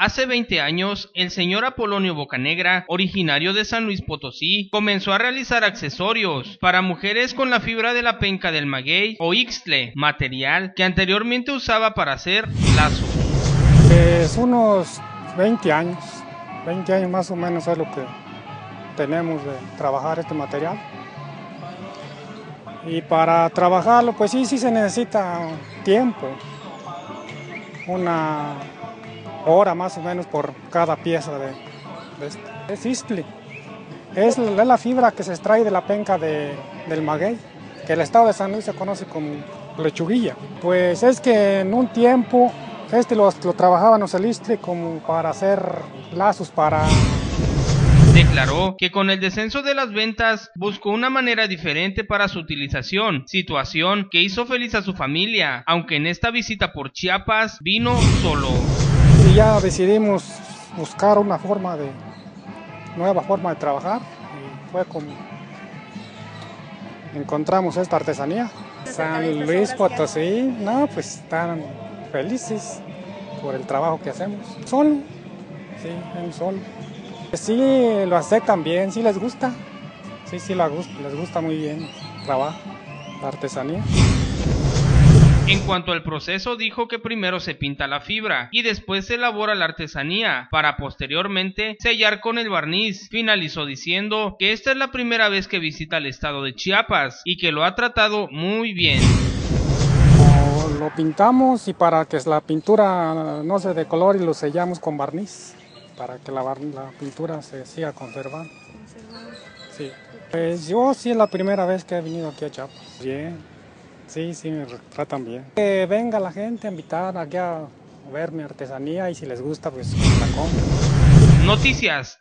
Hace 20 años, el señor Apolonio Bocanegra, originario de San Luis Potosí, comenzó a realizar accesorios para mujeres con la fibra de la penca del maguey o ixtle, material que anteriormente usaba para hacer lazos. Es unos 20 años, 20 años más o menos es lo que tenemos de trabajar este material. Y para trabajarlo, pues sí, sí se necesita tiempo, una hora más o menos por cada pieza de, esto. Es istle, es la, fibra que se extrae de la penca del maguey, que el estado de San Luis se conoce como lechuguilla. Pues es que en un tiempo este lo, lo trabajábamos el istle como para hacer lazos para Declaró que con el descenso de las ventas buscó una manera diferente para su utilización, situación que hizo feliz a su familia, aunque en esta visita por Chiapas vino solo ya decidimos buscar una forma de, nueva forma de trabajar y fue como encontramos esta artesanía. San Luis Potosí, no, pues están felices por el trabajo que hacemos. Solo, sí, en solo. Sí, lo aceptan bien, sí les gusta. Sí, sí, les gusta muy bien el trabajo, la artesanía. En cuanto al proceso, dijo que primero se pinta la fibra y después se elabora la artesanía para posteriormente sellar con el barniz. Finalizó diciendo que esta es la primera vez que visita el estado de Chiapas y que lo ha tratado muy bien. Lo pintamos y para que la pintura no se de color y lo sellamos con barniz para que la, la pintura se siga conservando. Sí. Pues yo sí es la primera vez que he venido aquí a Chiapas. Bien. Sí, sí, me tratan bien. Que venga la gente a invitar aquí a ver mi artesanía y si les gusta, pues la compro. Noticias